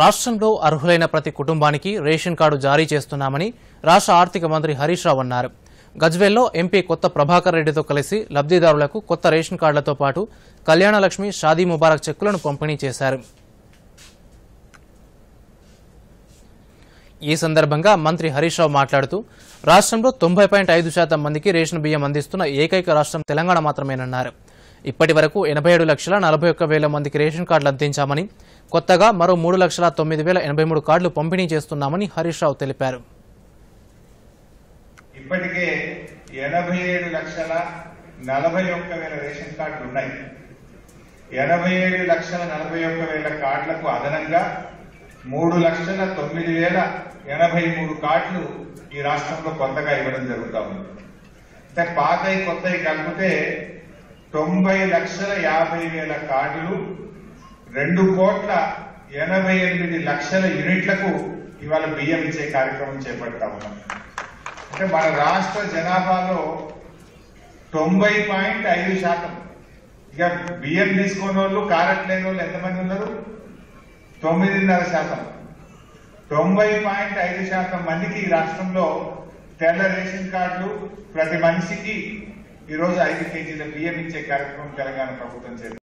రాష్ట్రంలో అర్హులైన ప్రతి కుటుంబానికి రేషన్ కార్డు జారీ చేస్తున్నామని రాష్ట్ర ఆర్థిక మంత్రి హరీష్ రావు అన్నారు. గజ్వేల్లో ఎంపీ కొత్త ప్రభాకర్ రెడ్డితో కలిసి లబ్ధిదారులకు కొత్త రేషన్ కార్డులతో పాటు కళ్యాణలక్ష్మి షాదీ ముబారక్ చెక్కులను పంపిణీ చేశారు. ఈ సందర్భంగా మంత్రి హరీష్ రావు మాట్లాడుతూ రాష్ట్రంలో తొంభై పాయింట్ ఐదు శాతం మందికి రేషన్ బియ్యం అందిస్తున్న ఏకైక రాష్ట్రం తెలంగాణ మాత్రమేనన్నారు. ఇప్పటి వరకు ఎనభై ఏడు లక్షల నలభై ఒక్క వేల మందికి రేషన్ కార్డులు అందించామని కొత్తగా మరో మూడు లక్షల తొమ్మిది వేల ఎనభై మూడు కార్డులు పంపిణీ చేస్తున్నామని హరీష్ రావు తెలిపారు. ఇప్పటికే ఎనభై ఏడు లక్షల నలభై ఒక్క వేల రేషన్ కార్డులు ఉన్నాయి. ఎనభై ఏడు లక్షల నలభై ఒక్క వేల కార్డులకు అదనంగా మూడు లక్షల తొమ్మిది వేల ఎనభై మూడు కార్డులు ఈ రాష్ట్రంలో కొత్తగా ఇవ్వడం జరుగుతా ఉంది. అంటే పాతయి కొత్తవి కలిపితే తొంభై లక్షల యాభై వేల కార్డులు రెండు కోట్ల ఎనభై ఎనిమిది లక్షల యూనిట్లకు ఇవాళ బియ్యం ఇచ్చే కార్యక్రమం చేపడతా ఉన్నాం. అంటే మన రాష్ట్ర జనాభాలో తొంభై పాయింట్ ఐదు శాతం ఇక బియ్యం తీసుకున్న వాళ్ళు కారెట్ లేని వాళ్ళు ఎంతమంది ఉన్నారు? తొమ్మిదిన్నర శాతం. తొంభై పాయింట్ ఐదు శాతం మందికి ఈ రాష్ట్రంలో తెల్ల రేషన్ కార్డులు ప్రతి మనిషికి ఈరోజు ఐదు కేజీల బియ్యం ఇచ్చే కార్యక్రమం తెలంగాణ ప్రభుత్వం చేసింది